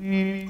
Mm.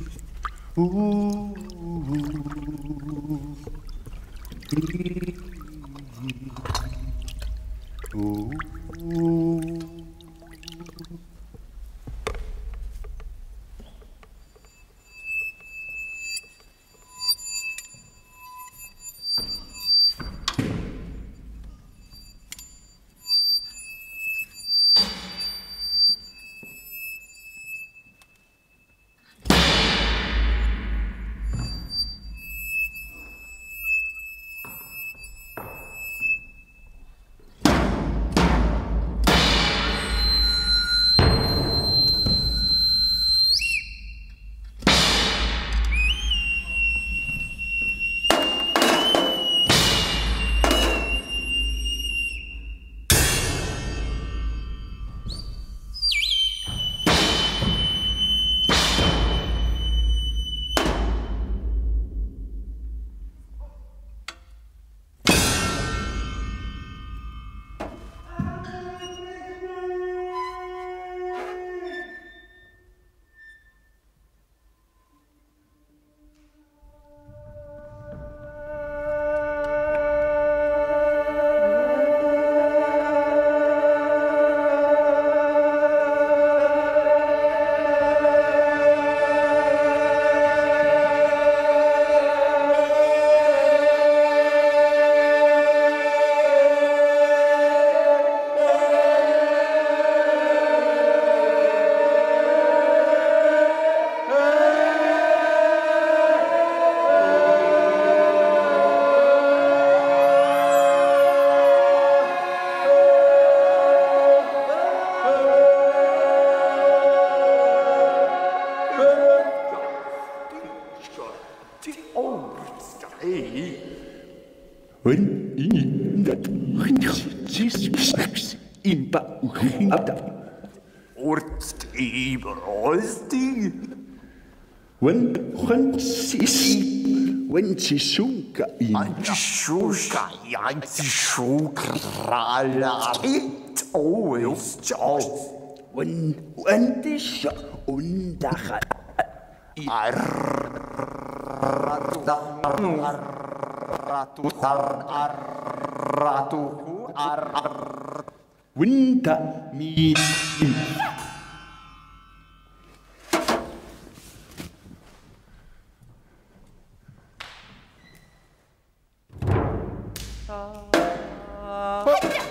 Antishuka. Antishuka. Antishuka. It always just. Antish. Undacha. Winter meat. Hola.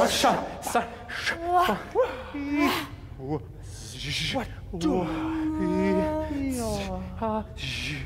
我上三十上一五十我一下十